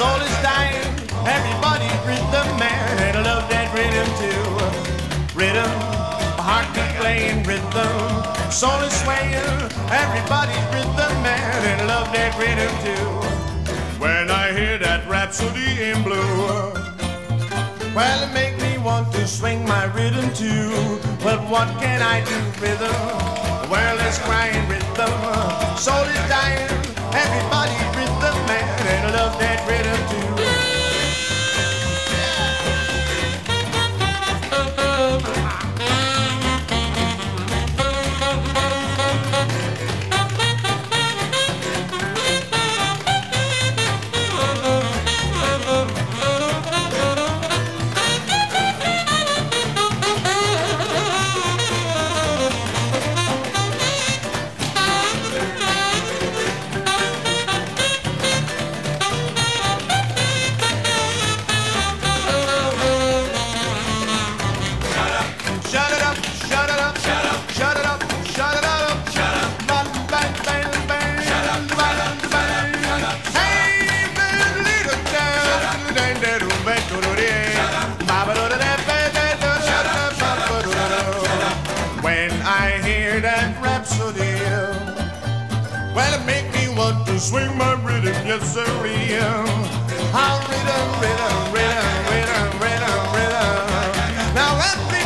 soul is dying. Everybody's rhythm man, and I love that rhythm too. Rhythm, heartbeat playing rhythm, soul is swaying. Everybody's rhythm man, and I love that rhythm too. When I hear that rhapsody in blue. Well, it make me want to swing my rhythm too. But what can I do, rhythm? The world is crying rhythm. Soul is dying. Love that rhythm too. When I hear that rhapsody, well, it make me want to swing my rhythm, yes, sir. I'll ah, rhythm, rhythm, rhythm, rhythm, rhythm, rhythm. Now let me.